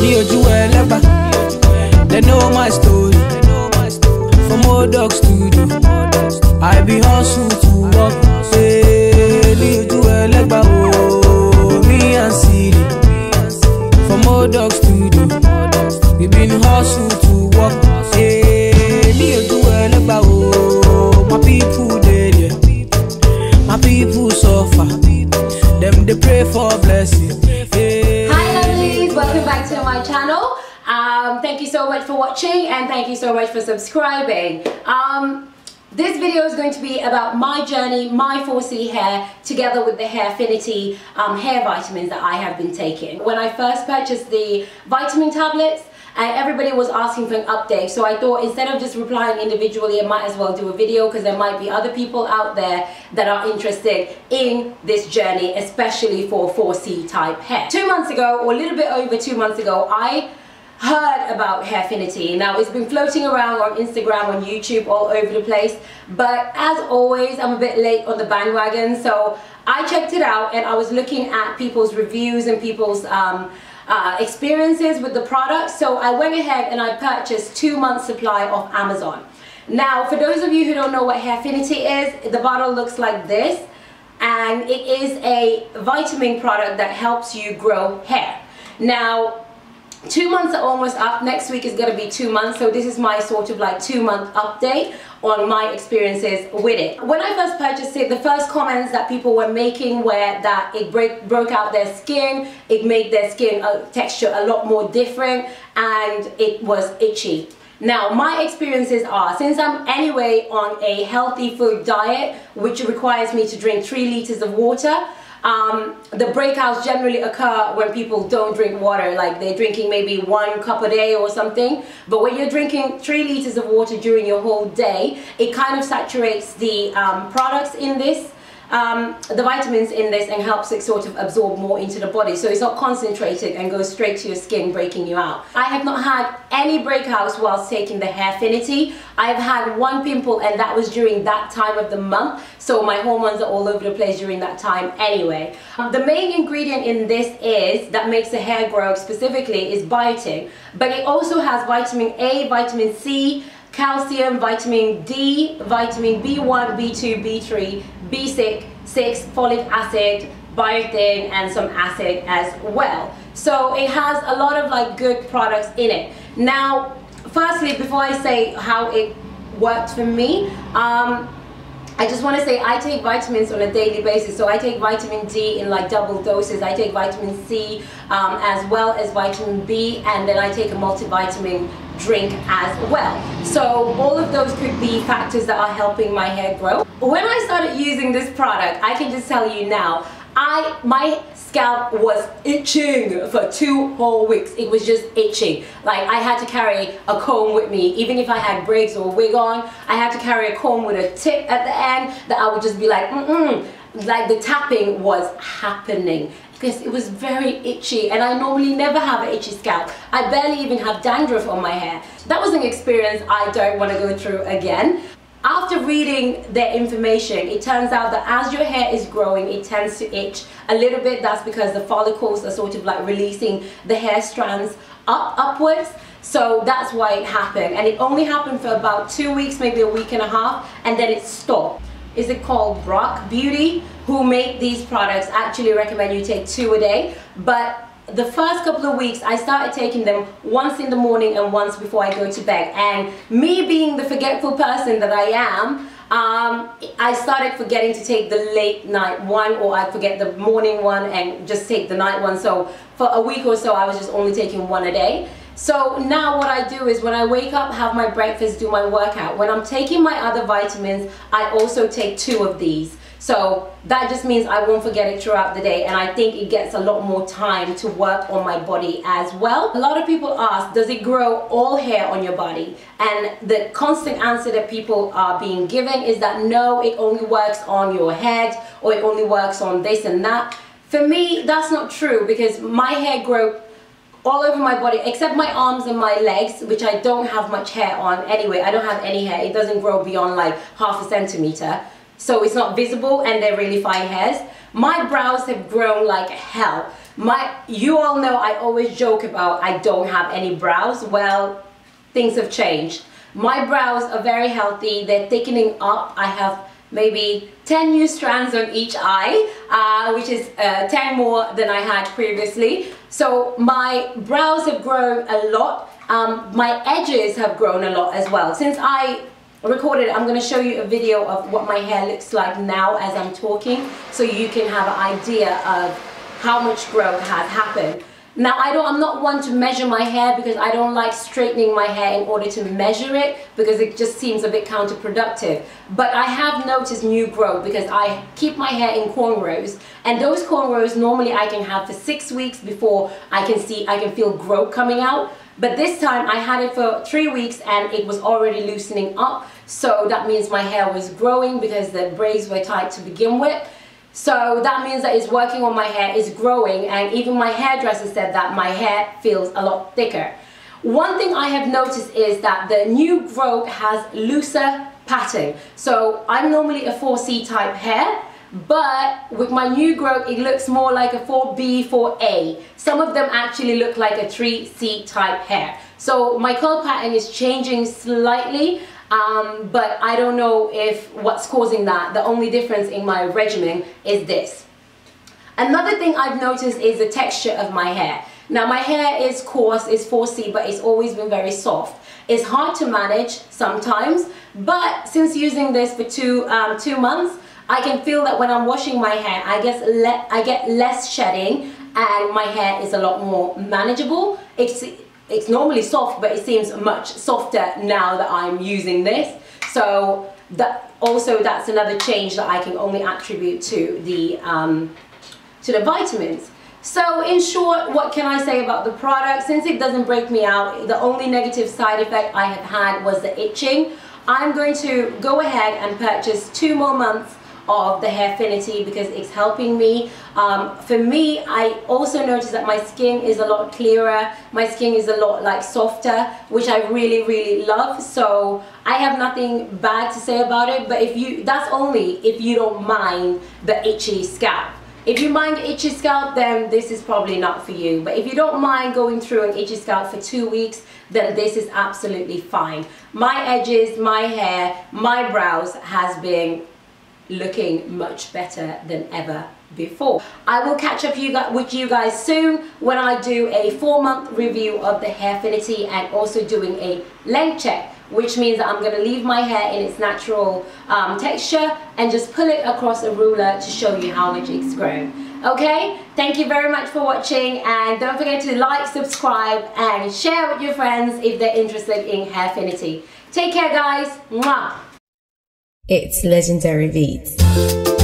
ní ojú ẹlẹ́gbà. They know my story. From old dog studio. I be hustle to work. Hey, ní ojú ẹlẹ́gbà o. Me and Siri. From old dog studio. We been hustle to work. Ní ojú ẹlẹ́gbà o. My people dey there. My people suffer. Them they pray for blessing. Channel. Um, thank you so much for watching and thank you so much for subscribing. Um, this video is going to be about my journey, my 4C hair, together with the Hairfinity um, hair vitamins that I have been taking. When I first purchased the vitamin tablets, and everybody was asking for an update so I thought instead of just replying individually I might as well do a video because there might be other people out there that are interested in this journey especially for 4C type hair. Two months ago or a little bit over two months ago I heard about Hairfinity. Now it's been floating around on Instagram, on YouTube, all over the place. But as always, I'm a bit late on the bandwagon. So I checked it out and I was looking at people's reviews and people's um, uh, experiences with the product. So I went ahead and I purchased two months supply off Amazon. Now, for those of you who don't know what Hairfinity is, the bottle looks like this. And it is a vitamin product that helps you grow hair. Now, two months are almost up. Next week is going to be two months so this is my sort of like two month update on my experiences with it. When i first purchased it the first comments that people were making were that it break, broke out their skin it made their skin uh, texture a lot more different and it was itchy. Now my experiences are since i'm anyway on a healthy food diet which requires me to drink three liters of water um, the breakouts generally occur when people don't drink water, like they're drinking maybe one cup a day or something. But when you're drinking three liters of water during your whole day, it kind of saturates the um, products in this. Um, the vitamins in this and helps it sort of absorb more into the body so it's not concentrated and goes straight to your skin breaking you out. I have not had any breakouts whilst taking the Hairfinity. I've had one pimple and that was during that time of the month so my hormones are all over the place during that time anyway. The main ingredient in this is that makes the hair grow specifically is biotin but it also has vitamin A, vitamin C, calcium, vitamin D, vitamin B1, B2, B3, B6, 6, folic acid, biotin and some acid as well. So it has a lot of like good products in it. Now, firstly, before I say how it worked for me, um, I just want to say I take vitamins on a daily basis. So I take vitamin D in like double doses. I take vitamin C um, as well as vitamin B and then I take a multivitamin drink as well. So all of those could be factors that are helping my hair grow. When I started using this product, I can just tell you now, I my scalp was itching for two whole weeks. It was just itching. Like I had to carry a comb with me. Even if I had braids or wig on, I had to carry a comb with a tip at the end that I would just be like, mm-mm. Like the tapping was happening because it was very itchy and I normally never have an itchy scalp. I barely even have dandruff on my hair. That was an experience I don't want to go through again. After reading their information, it turns out that as your hair is growing, it tends to itch a little bit. That's because the follicles are sort of like releasing the hair strands up upwards. So that's why it happened. And it only happened for about two weeks, maybe a week and a half, and then it stopped. Is it called Brock Beauty, who make these products, actually recommend you take two a day. But the first couple of weeks I started taking them once in the morning and once before I go to bed. And me being the forgetful person that I am um, I started forgetting to take the late night one or I forget the morning one and just take the night one. So for a week or so I was just only taking one a day so now what I do is when I wake up, have my breakfast, do my workout. When I'm taking my other vitamins, I also take two of these. So that just means I won't forget it throughout the day and I think it gets a lot more time to work on my body as well. A lot of people ask, does it grow all hair on your body? And the constant answer that people are being given is that no, it only works on your head or it only works on this and that. For me, that's not true because my hair grow all over my body except my arms and my legs which I don't have much hair on anyway I don't have any hair it doesn't grow beyond like half a centimeter so it's not visible and they're really fine hairs my brows have grown like hell My, you all know I always joke about I don't have any brows. Well, things have changed. My brows are very healthy. They're thickening up. I have maybe 10 new strands on each eye, uh, which is uh, 10 more than I had previously. So my brows have grown a lot. Um, my edges have grown a lot as well. Since I recorded, I'm going to show you a video of what my hair looks like now as I'm talking, so you can have an idea of how much growth has happened. Now I don't, I'm not one to measure my hair because I don't like straightening my hair in order to measure it because it just seems a bit counterproductive. But I have noticed new growth because I keep my hair in cornrows and those cornrows normally I can have for six weeks before I can see, I can feel growth coming out. But this time I had it for three weeks and it was already loosening up. So that means my hair was growing because the braids were tight to begin with. So that means that it's working on my hair, it's growing, and even my hairdresser said that my hair feels a lot thicker. One thing I have noticed is that the new growth has looser pattern. So I'm normally a 4C type hair, but with my new growth it looks more like a 4B, 4A. Some of them actually look like a 3C type hair. So my curl pattern is changing slightly um, but I don't know if what's causing that. The only difference in my regimen is this. Another thing I've noticed is the texture of my hair. Now my hair is coarse, it's 4C, but it's always been very soft. It's hard to manage sometimes, but since using this for two, um, two months, I can feel that when I'm washing my hair, I get, I get less shedding and my hair is a lot more manageable. It's, it's normally soft, but it seems much softer now that I'm using this. So that also that's another change that I can only attribute to the um, to the vitamins. So in short, what can I say about the product? Since it doesn't break me out, the only negative side effect I have had was the itching. I'm going to go ahead and purchase two more months of the Hairfinity because it's helping me. Um, for me, I also notice that my skin is a lot clearer. My skin is a lot like softer, which I really, really love. So I have nothing bad to say about it, but if you, that's only if you don't mind the itchy scalp. If you mind itchy scalp, then this is probably not for you. But if you don't mind going through an itchy scalp for two weeks, then this is absolutely fine. My edges, my hair, my brows has been looking much better than ever before. I will catch up you with you guys soon when I do a four month review of the Hairfinity and also doing a length check which means that I'm going to leave my hair in its natural um, texture and just pull it across a ruler to show you how much it's grown. Okay, thank you very much for watching and don't forget to like, subscribe and share with your friends if they're interested in Hairfinity. Take care guys. Mwah. It's Legendary Beats.